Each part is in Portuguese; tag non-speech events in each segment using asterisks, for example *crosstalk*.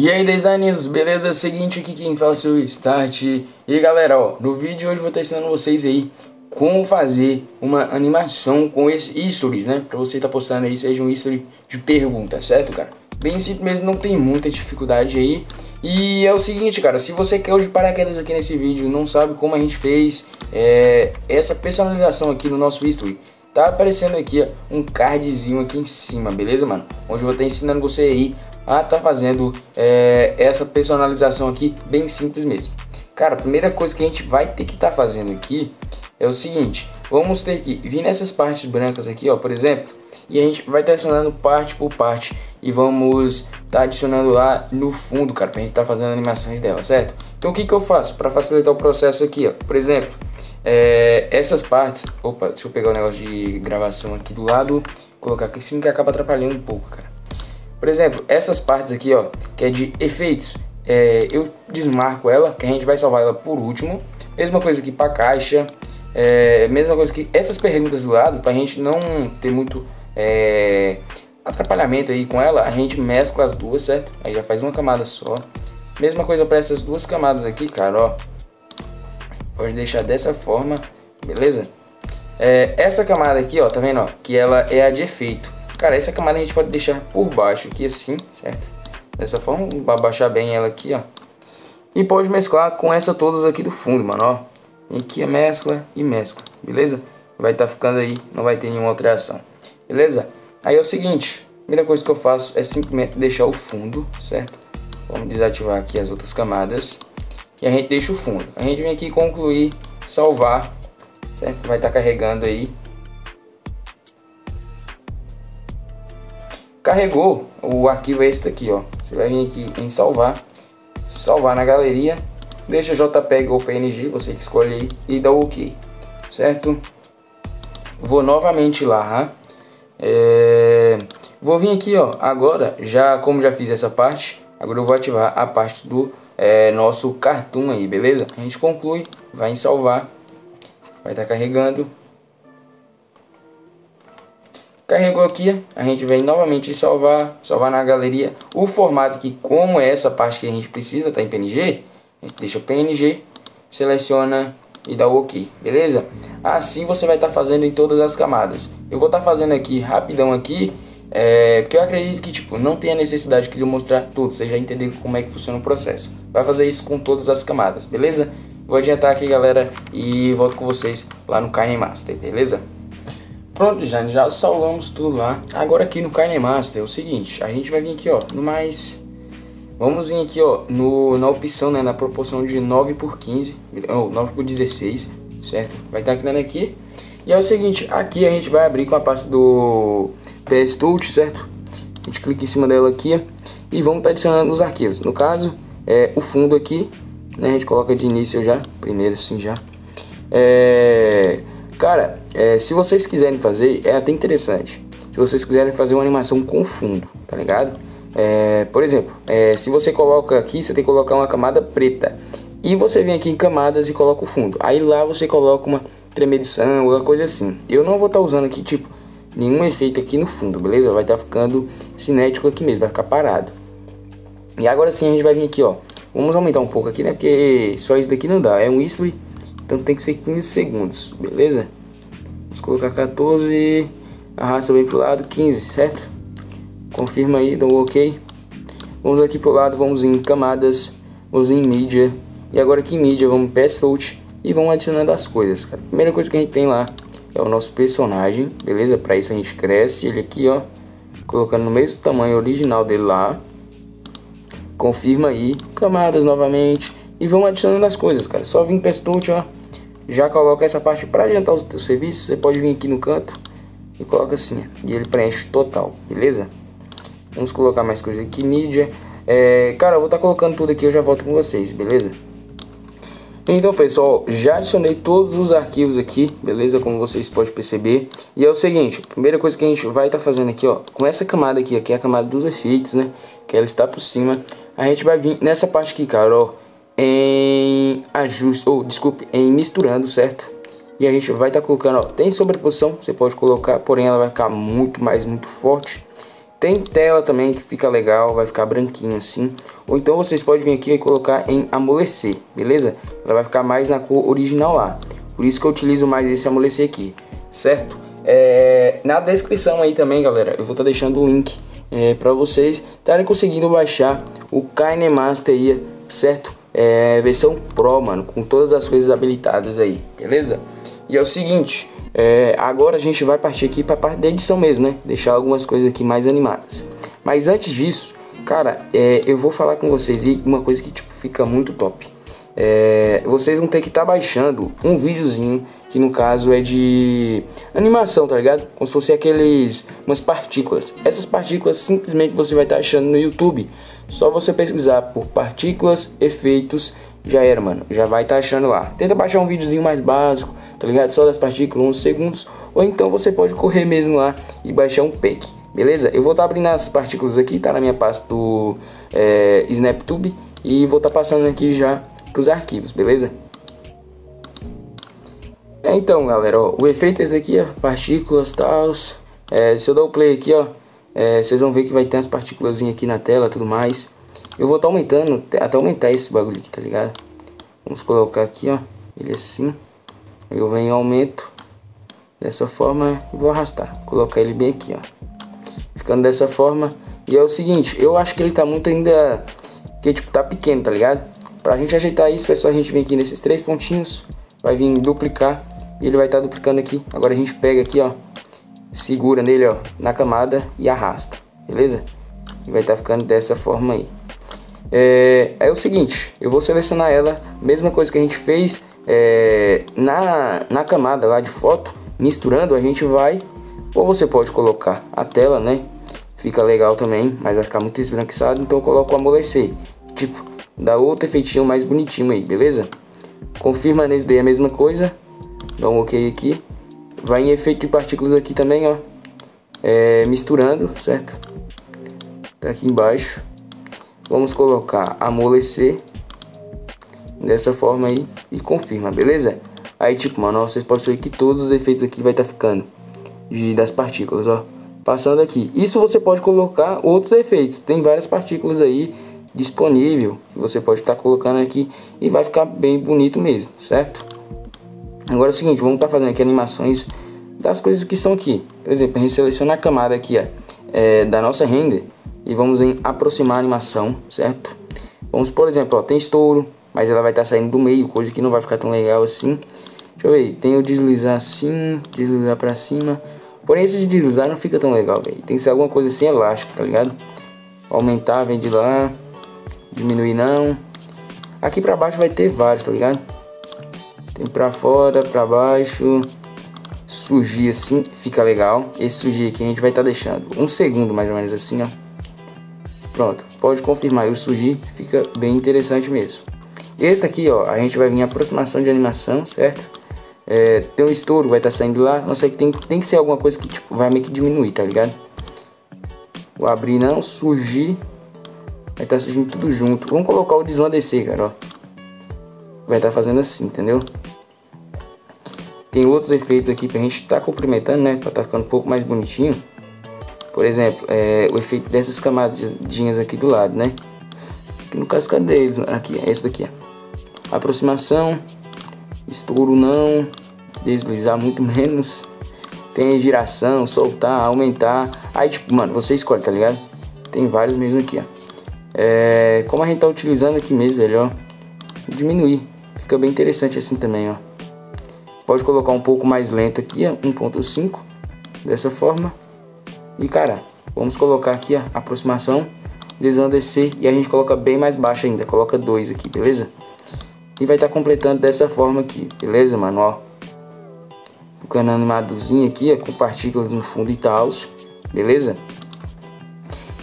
E aí designers, beleza? Seguinte aqui quem fala é o Start E galera, ó, no vídeo de hoje vou estar ensinando vocês aí Como fazer uma animação com esse stories, né? Pra você estar tá postando aí, seja um history de pergunta, certo cara? Bem simples mesmo, não tem muita dificuldade aí E é o seguinte cara, se você quer de paraquedas aqui nesse vídeo Não sabe como a gente fez é, essa personalização aqui no nosso history Tá aparecendo aqui, ó, um cardzinho aqui em cima, beleza, mano? Onde eu vou estar ensinando você aí a tá fazendo é, essa personalização aqui bem simples mesmo. Cara, a primeira coisa que a gente vai ter que estar tá fazendo aqui é o seguinte, vamos ter que vir nessas partes brancas aqui, ó, por exemplo, e a gente vai estar tá adicionando parte por parte e vamos tá adicionando lá no fundo, cara, pra gente tá fazendo animações dela, certo? Então o que que eu faço para facilitar o processo aqui, ó? Por exemplo, é, essas partes, opa, deixa eu pegar o negócio de gravação aqui do lado, colocar aqui em cima que acaba atrapalhando um pouco. Por exemplo, essas partes aqui, ó, que é de efeitos, é, eu desmarco ela, que a gente vai salvar ela por último. Mesma coisa aqui para caixa, é, mesma coisa que essas perguntas do lado, para a gente não ter muito é, atrapalhamento aí com ela, a gente mescla as duas, certo? Aí já faz uma camada só. Mesma coisa para essas duas camadas aqui, cara, ó. Pode deixar dessa forma, beleza? É, essa camada aqui, ó, tá vendo, ó, que ela é a de efeito. Cara, essa camada a gente pode deixar por baixo aqui assim, certo? Dessa forma, abaixar bem ela aqui, ó. E pode mesclar com essa todas aqui do fundo, mano, ó. Aqui, mescla e mescla, beleza? Vai estar tá ficando aí, não vai ter nenhuma alteração, beleza? Aí é o seguinte, a primeira coisa que eu faço é simplesmente deixar o fundo, certo? Vamos desativar aqui as outras camadas. E a gente deixa o fundo. A gente vem aqui concluir, salvar, certo? Vai estar tá carregando aí Carregou o arquivo é esse daqui, ó. Você vai vir aqui em salvar, salvar na galeria, deixa JPEG ou PNG, você que escolhe aí, e dá o OK, certo? Vou novamente lá, é... vou vir aqui, ó, agora, já como já fiz essa parte, agora eu vou ativar a parte do é, nosso cartoon aí, beleza? A gente conclui, vai em salvar, vai estar tá carregando, Carregou aqui, a gente vem novamente salvar, salvar na galeria. O formato aqui, como é essa parte que a gente precisa, tá em PNG, a gente deixa o PNG, seleciona e dá o OK, beleza? Assim você vai estar tá fazendo em todas as camadas. Eu vou estar tá fazendo aqui rapidão aqui, é, porque eu acredito que tipo não tem a necessidade de eu mostrar tudo, você já entendeu como é que funciona o processo. Vai fazer isso com todas as camadas, beleza? Vou adiantar aqui, galera, e volto com vocês lá no KineMaster, beleza? Pronto, já, já salvamos tudo lá. Agora aqui no KineMaster é o seguinte, a gente vai vir aqui, ó, no mais... Vamos vir aqui, ó, no, na opção, né, na proporção de 9 por 15, ou 9 por 16, certo? Vai estar tá criando aqui. E é o seguinte, aqui a gente vai abrir com a pasta do PS Touch, certo? A gente clica em cima dela aqui e vamos estar tá adicionando os arquivos. No caso, é o fundo aqui, né, a gente coloca de início já, primeiro assim já. É Cara, é, se vocês quiserem fazer, é até interessante. Se vocês quiserem fazer uma animação com fundo, tá ligado? É, por exemplo, é, se você coloca aqui, você tem que colocar uma camada preta. E você vem aqui em camadas e coloca o fundo. Aí lá você coloca uma tremedição, alguma coisa assim. Eu não vou estar tá usando aqui, tipo, nenhum efeito aqui no fundo, beleza? Vai estar tá ficando cinético aqui mesmo, vai ficar parado. E agora sim a gente vai vir aqui, ó. Vamos aumentar um pouco aqui, né? Porque só isso daqui não dá. É um history então tem que ser 15 segundos, beleza? Vamos colocar 14, arrasta bem pro lado, 15, certo? Confirma aí, dá um ok. Vamos aqui pro lado, vamos em camadas, vamos em mídia. E agora aqui em mídia, vamos em load e vamos adicionando as coisas, cara. Primeira coisa que a gente tem lá é o nosso personagem, beleza? Para isso a gente cresce ele aqui, ó, colocando no mesmo tamanho original dele lá. Confirma aí, camadas novamente e vamos adicionando as coisas, cara. Só vir em ó, já coloca essa parte para adiantar o teu serviço. Você pode vir aqui no canto e coloca assim, e ele preenche total, beleza? Vamos colocar mais coisa aqui, mídia. É, cara, eu vou estar tá colocando tudo aqui, eu já volto com vocês, beleza? Então pessoal, já adicionei todos os arquivos aqui, beleza? Como vocês podem perceber. E é o seguinte, primeira coisa que a gente vai estar tá fazendo aqui, ó, com essa camada aqui, aqui é a camada dos efeitos, né? Que ela está por cima. A gente vai vir nessa parte aqui, cara, ó em ajuste, ou desculpe, em misturando, certo? E a gente vai estar tá colocando, ó, tem sobreposição, você pode colocar, porém ela vai ficar muito mais, muito forte. Tem tela também que fica legal, vai ficar branquinho assim. Ou então vocês podem vir aqui e colocar em amolecer, beleza? Ela vai ficar mais na cor original lá. Por isso que eu utilizo mais esse amolecer aqui, certo? É, na descrição aí também, galera, eu vou estar tá deixando o link é, para vocês estarem conseguindo baixar o KineMaster aí, certo? É, versão Pro, mano, com todas as coisas habilitadas aí, beleza? E é o seguinte, é, agora a gente vai partir aqui para a parte da edição mesmo, né? Deixar algumas coisas aqui mais animadas. Mas antes disso, cara, é, eu vou falar com vocês e uma coisa que tipo fica muito top. É, vocês vão ter que estar tá baixando um videozinho que no caso é de animação, tá ligado? Como se fosse aqueles umas partículas. Essas partículas simplesmente você vai estar tá achando no YouTube. Só você pesquisar por partículas, efeitos já era, mano. Já vai estar tá achando lá. Tenta baixar um videozinho mais básico, tá ligado? Só das partículas, uns segundos. Ou então você pode correr mesmo lá e baixar um pack, beleza? Eu vou estar tá abrindo as partículas aqui, tá na minha pasta do é, SnapTube. E vou estar tá passando aqui já pros arquivos, beleza? É, então, galera, ó, o efeito é esse daqui, ó, partículas, tal. É, se eu dar o play aqui, ó, é, vocês vão ver que vai ter as partículas aqui na tela, tudo mais. Eu vou estar tá aumentando, até aumentar esse bagulho aqui, tá ligado? Vamos colocar aqui, ó, ele assim. Eu venho aumento dessa forma e vou arrastar. Colocar ele bem aqui, ó. Ficando dessa forma. E é o seguinte, eu acho que ele tá muito ainda... Que tipo, tá pequeno, tá ligado? Pra gente ajeitar isso, é só a gente vir aqui nesses três pontinhos. Vai vir duplicar. E ele vai estar tá duplicando aqui. Agora a gente pega aqui, ó. Segura nele, ó, na camada e arrasta. Beleza? E vai estar tá ficando dessa forma aí. É, é o seguinte, eu vou selecionar ela, mesma coisa que a gente fez é, na, na camada lá de foto, misturando a gente vai, ou você pode colocar a tela, né? Fica legal também, mas vai ficar muito esbranquiçado, então eu coloco o amolecer, tipo, dá outro efeitinho mais bonitinho aí, beleza? Confirma nesse daí a mesma coisa, dá um ok aqui, vai em efeito de partículas aqui também, ó, é, misturando, certo? Tá aqui embaixo Vamos colocar amolecer dessa forma aí e confirma, beleza? Aí tipo, mano, ó, vocês podem ver que todos os efeitos aqui vai estar tá ficando de, das partículas, ó. Passando aqui. Isso você pode colocar outros efeitos. Tem várias partículas aí disponível que você pode estar tá colocando aqui e vai ficar bem bonito mesmo, certo? Agora é o seguinte, vamos estar tá fazendo aqui animações das coisas que estão aqui. Por exemplo, a gente seleciona a camada aqui, ó, é, da nossa render e vamos em aproximar a animação, certo? Vamos, por exemplo, ó, tem estouro, mas ela vai estar tá saindo do meio, coisa que não vai ficar tão legal assim. Deixa eu ver, tem o deslizar assim, deslizar pra cima. Porém, esse deslizar não fica tão legal, velho. Tem que ser alguma coisa assim elástico, tá ligado? Aumentar, vem de lá. Diminuir não. Aqui pra baixo vai ter vários, tá ligado? Tem pra fora, pra baixo. Surgir assim, fica legal. Esse surgir aqui a gente vai estar tá deixando um segundo mais ou menos assim, ó. Pronto, pode confirmar, o surgir fica bem interessante mesmo. Esse aqui, ó, a gente vai vir aproximação de animação, certo? É, tem um estouro, vai estar tá saindo lá, não sei tem, tem que ser alguma coisa que tipo, vai meio que diminuir, tá ligado? Vou abrir não, surgir, vai estar tá surgindo tudo junto. Vamos colocar o desvandecer, cara, ó. Vai estar tá fazendo assim, entendeu? Tem outros efeitos aqui pra gente estar tá cumprimentando, né? Pra estar tá ficando um pouco mais bonitinho. Por exemplo, é, o efeito dessas camadinhas aqui do lado, né? Aqui no caso, cadê eles? Aqui, esse daqui, ó. Aproximação, estouro não, deslizar muito *laughs* menos. Tem giração, soltar, aumentar. Aí, tipo, mano, você escolhe, tá ligado? Tem vários mesmo aqui, ó. É, como a gente tá utilizando aqui mesmo, velho, ó. Diminuir. Fica bem interessante assim também, ó. Pode colocar um pouco mais lento aqui, ó. 1.5. Dessa forma. E cara, vamos colocar aqui a aproximação, descer e a gente coloca bem mais baixo ainda, coloca 2 aqui, beleza? E vai estar tá completando dessa forma aqui, beleza, mano, ó. Ficando animadozinho aqui, ó, com partículas no fundo e tal, beleza?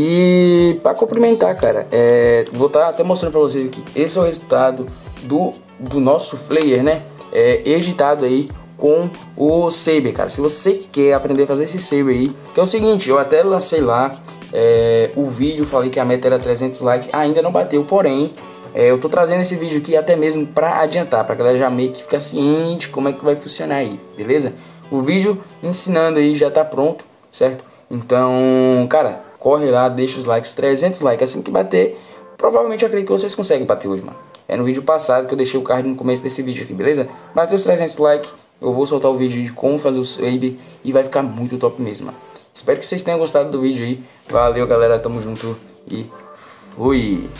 E para complementar, cara, é, vou estar tá até mostrando para vocês aqui. Esse é o resultado do, do nosso flyer, né? É, editado aí com o Saber, cara. Se você quer aprender a fazer esse Saber aí, que é o seguinte, eu até lancei lá é, o vídeo, falei que a meta era 300 likes, ainda não bateu, porém, é, eu tô trazendo esse vídeo aqui até mesmo para adiantar, para galera já meio que ficar ciente como é que vai funcionar aí, beleza? O vídeo ensinando aí já tá pronto, certo? Então, cara, corre lá, deixa os likes, 300 likes, assim que bater, provavelmente eu acredito que vocês conseguem bater hoje, mano. É no vídeo passado que eu deixei o card no começo desse vídeo aqui, beleza? Bateu os 300 likes, eu vou soltar o vídeo de como fazer o save e vai ficar muito top mesmo, mano. Espero que vocês tenham gostado do vídeo aí. Valeu, galera. Tamo junto e fui!